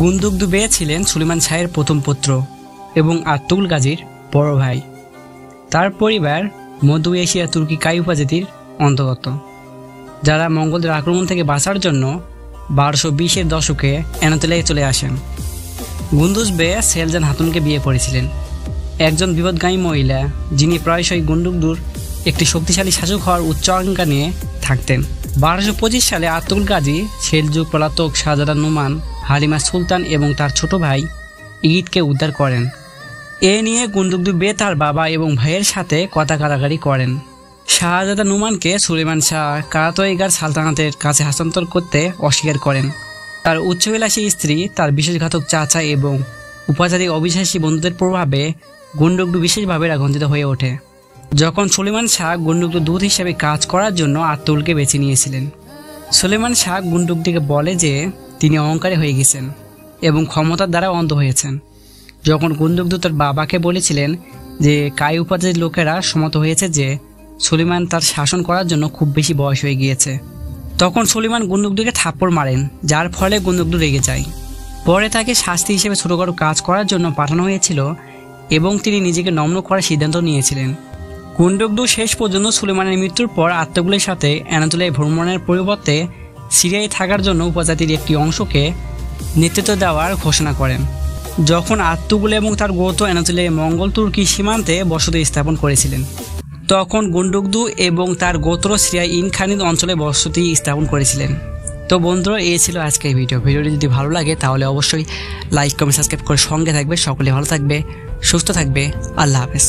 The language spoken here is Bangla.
গুন্দুক দুবে ছিলেন সুলিমান শাহের প্রথম পুত্র এবং আত্তুল গাজীর বড় ভাই। তার পরিবার মধ্য এশিয়া তুর্কি কাই উপজাতির অন্তর্গত, যারা মঙ্গলদের আক্রমণ থেকে বাঁচার জন্য বারোশো বিশের দশকে এনাতলায় চলে আসেন। গুন্দুজ বে সেলজান হাতুনকে বিয়ে করেছিলেন। একজন বিপদগামী মহিলা যিনি প্রায়শই গুন্ডুকদুর একটি শক্তিশালী শাসক হওয়ার উচ্চ আকাঙ্ক্ষা নিয়ে থাকতেন। বারোশো সালে আতুল গাজী সেলজুক পলাতক শাহজাদা নুমান হালিমা সুলতান এবং তার ছোট ভাই ঈদকে উদ্ধার করেন। এ নিয়ে গুন্ডুকদু বে তার বাবা এবং ভাইয়ের সাথে কথা কাটাকাটি করেন। শাহজাদা নুমানকে সুলেমান শাহ কারাতইগার সালতানাতের কাছে হস্তান্তর করতে অস্বীকার করেন। তার উচ্চবিলাসী স্ত্রী, তার বিশ্বাসঘাতক চাচা এবং উপাচারী অবিশ্বাসী বন্ধুদের প্রভাবে গুন্ডুকডু বিশেষভাবে রাগন্ধিত হয়ে ওঠে। যখন সুলেমান শাহ গুন্ডুকডু দূত হিসেবে কাজ করার জন্য আত্মুলকে বেছে নিয়েছিলেন, সুলেমান শাহ গুন্ডুকদিকে বলে যে তিনি অহংকারী হয়ে গেছেন এবং ক্ষমতার দ্বারা অন্ধ হয়েছেন। যখন গুন্ডুকদু তার বাবাকে বলেছিলেন যে, কাই উপজাতির লোকেরা সমত হয়েছে যে, সুলিমান তার শাসন করার জন্য খুব বেশি বয়স হয়ে গিয়েছে। তখন সুলিমান গুন্দুকদুকে থাপ্পড় মারেন, যার ফলে গুন্দুকদু রেগে যায়। পরে তাকে শাস্তি হিসেবে ছোটোখাটো কাজ করার জন্য পাঠানো হয়েছিল এবং তিনি নিজেকে নম্ন করার সিদ্ধান্ত নিয়েছিলেন। গুন্ডুকদু শেষ পর্যন্ত সুলেমানের মৃত্যুর পর আত্মগুলির সাথে অ্যানাতোলিয়ায় ভ্রমণের পরিবর্তে সিরিয়ায় থাকার জন্য উপজাতির একটি অংশকে নেতৃত্ব দেওয়ার ঘোষণা করেন। যখন আত্মগুলো এবং তার গৌত অ্যানাতোলিয়ায় মঙ্গল তুর্কি সীমান্তে বসতি স্থাপন করেছিলেন, তখন গুন্ডুকদু এবং তার গোত্র সিরিয়া ইনখানিদ অঞ্চলে বসতি স্থাপন করেছিলেন। তো বন্ধুরা, এই ছিল আজকের ভিডিও। ভিডিওটি যদি ভালো লাগে, তাহলে অবশ্যই লাইক, কমেন্ট, সাবস্ক্রাইব করে সঙ্গে থাকবে। সকলে ভালো থাকবে, সুস্থ থাকবে। আল্লাহ হাফেজ।